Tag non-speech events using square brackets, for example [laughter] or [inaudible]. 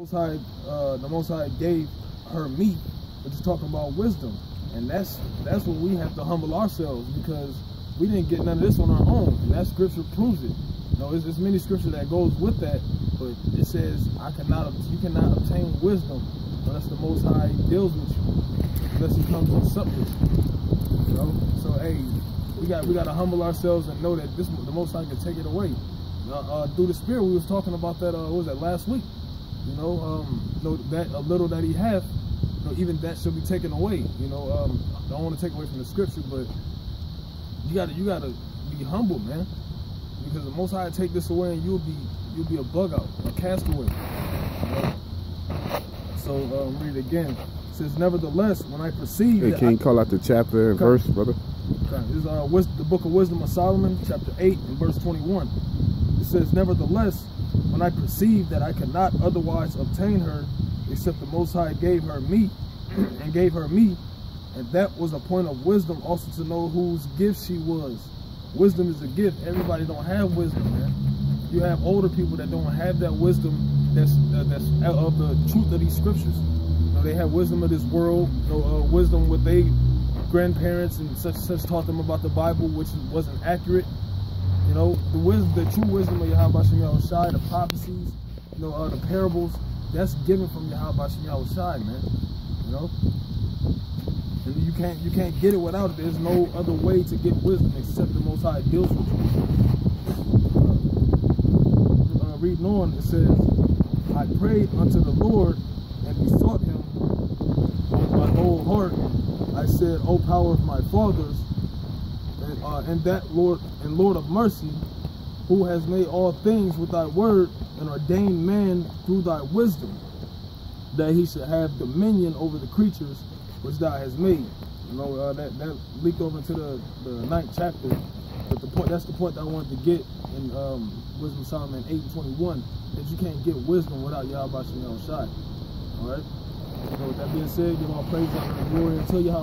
Most High, uh, the Most High gave her meat, but just talking about wisdom, and that's that's what we have to humble ourselves because we didn't get none of this on our own, and that scripture proves it. You know, there's, there's many scripture that goes with that, but it says, "I cannot, you cannot obtain wisdom unless the Most High deals with you, unless He comes and sup with you." You know, so hey, we got we got to humble ourselves and know that this the Most High can take it away. Uh, uh, through the Spirit, we was talking about that. Uh, what was that last week? You know, um, you know that a little that he hath, you know, even that should be taken away. You know, um, I don't want to take away from the scripture, but you gotta you gotta be humble, man, because the Most High take this away, and you'll be you'll be a bug out, a castaway. You know? So um, read it again. It says, nevertheless, when I perceive, Hey, can you call out the chapter and Okay. verse, brother? Okay, This is uh, the book of Wisdom of Solomon, chapter 8, and verse 21. It says, Nevertheless, when I perceived that I could not otherwise obtain her, except the Most High gave her me, [clears throat] and gave her me, and that was a point of wisdom also to know whose gift she was. Wisdom is a gift. Everybody don't have wisdom, man. You have older people that don't have that wisdom that's uh, that's of the truth of these scriptures. You know, they have wisdom of this world, you know, uh, wisdom what they grandparents and such and such taught them about the Bible, which wasn't accurate. You know, the wisdom, the true wisdom of Yahweh Shem Shai, the prophecies, you know, uh, the parables, that's given from Yahweh Shem man. You know, and you can't you can't get it without it. There's no other way to get wisdom except the Most High deals with you. Uh, reading on, it says, "I prayed unto the Lord and besought Him with my whole heart. I said, O power of my fathers, uh, and that Lord and Lord of mercy, who has made all things with thy word and ordained man through thy wisdom, that he should have dominion over the creatures which thou hast made. You know, uh, that, that leaked over into the, the ninth chapter. But the point that's the point that I wanted to get in um, Wisdom Solomon 8 and 21, that you can't get wisdom without Yahweh Shai. Alright? So with that being said, give all praise and glory unto Yahawah.